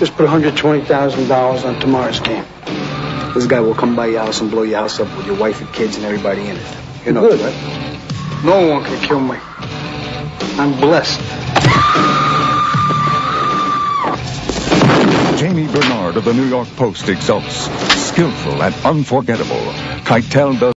Just put $120,000 on tomorrow's game. This guy will come by your house and blow your house up with your wife and kids and everybody in it. You know Good. right? No one can kill me. I'm blessed. Jami Bernard of the New York Post exults. Skillful and unforgettable. Keitel does